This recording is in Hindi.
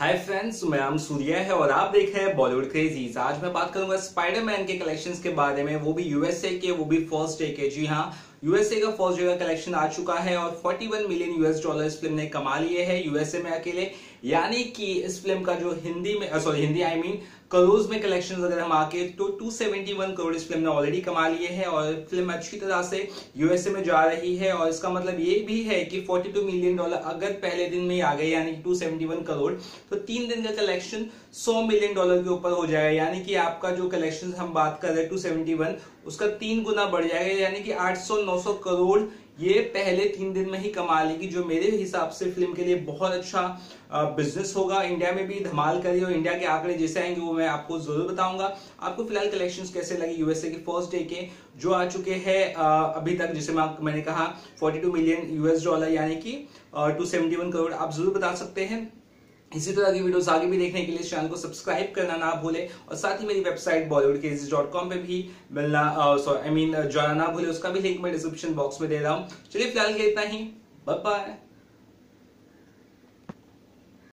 हाय फ्रेंड्स मैं नाम सूर्या है और आप देख रहे हैं बॉलीवुड क्रेजीज आज मैं बात करूँगा स्पाइडरमैन के कलेक्शंस के बारे में। वो भी यूएसए के, वो भी फ़र्स्ट डे के। जी हाँ यूएसए का फ़र्स्ट डे का कलेक्शन आ चुका है और 41 मिलियन यूएस डॉलर इस फ़िल्म ने कमा लिए है यूएसए में अकेले। यानी कि इस फ़िल्म का जो हिंदी में sorry Hindi I mean crores में कलेक्शन अगर हम आके तो 271 करोड़ इस फ़िल्म ने ऑलरेडी कमा लिए हैं और फ़िल्म अच्छी तरह से यूएसए में जा रही है और इसका मतलब ये भी है कि 42 मिलियन डॉलर अगर पहले दिन में ही आ गए, यानी कि 271 करोड़ तो तीन दिन का कलेक्शन 100 मिलियन डॉलर के ऊपर हो जाएगा। यानी कि आपका जो कलेक्शन हम बात कर रहे हैं टू उसका तीन गुना बढ़ जाएगा। यानी कि 800-900 करोड़ ये पहले तीन दिन में ही कमा लेगी, जो मेरे हिसाब से फ़िल्म के लिए बहुत अच्छा बिज़नेस होगा। इंडिया में भी धमाल करी और इंडिया के आंकड़े जैसे आएँगे, वो मैं आपको ज़रूर बताऊँगा। आपको फ़िलहाल कलेक्शंस कैसे लगे? यूएसए के फ़र्स्ट डे के जो आ चुके हैं अभी तक, जैसे मैं मैंने कहा 42 मिलियन यूएस डॉलर यानी कि टू करोड़, आप ज़रूर बता सकते हैं। इसी तरह की वीडियोस आगे भी देखने के लिए चैनल को सब्सक्राइब करना ना भूले और साथ ही मेरी वेबसाइट बॉलीवुड के डॉट कॉम पर भी मिलना आई मीन जाना ना भूले, उसका भी लिंक मैं डिस्क्रिप्शन बॉक्स में दे रहा हूँ। चलिए फ़िलहाल के इतना ही। बाय